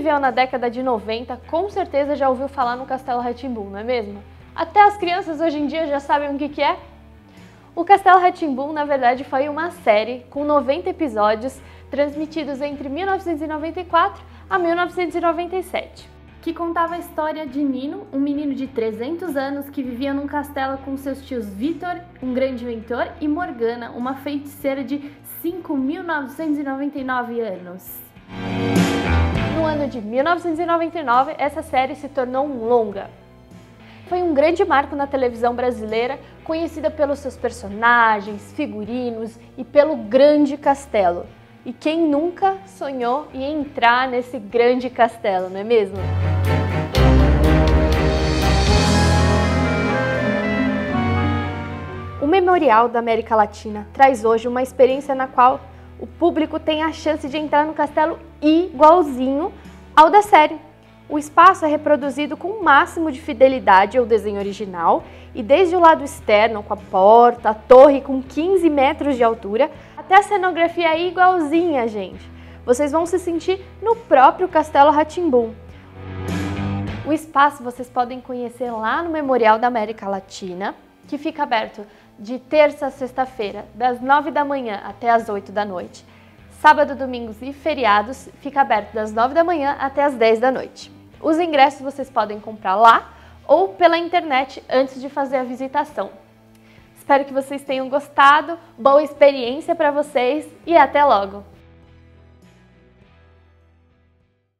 viveu na década de 90 com certeza já ouviu falar no Castelo Ratimbum, não é mesmo? Até as crianças hoje em dia já sabem o que, que é. O Castelo Ratimbum, na verdade, foi uma série com 90 episódios transmitidos entre 1994 a 1997, que contava a história de Nino, um menino de 300 anos que vivia num castelo com seus tios Vitor, um grande inventor, e Morgana, uma feiticeira de 5.999 anos. No ano de 1999, essa série se tornou um longa. Foi um grande marco na televisão brasileira, conhecida pelos seus personagens, figurinos e pelo grande castelo. E quem nunca sonhou em entrar nesse grande castelo, não é mesmo? O Memorial da América Latina traz hoje uma experiência na qual o público tem a chance de entrar no castelo igualzinho ao da série. O espaço é reproduzido com o máximo de fidelidade ao desenho original e desde o lado externo, com a porta, a torre com 15 metros de altura, até a cenografia é igualzinha, gente. Vocês vão se sentir no próprio Castelo Ratimbum. O espaço vocês podem conhecer lá no Memorial da América Latina, que fica aberto de terça a sexta-feira, das 9 da manhã até as 8 da noite. Sábado, domingos e feriados fica aberto das 9 da manhã até as 10 da noite. Os ingressos vocês podem comprar lá ou pela internet antes de fazer a visitação. Espero que vocês tenham gostado, boa experiência para vocês e até logo!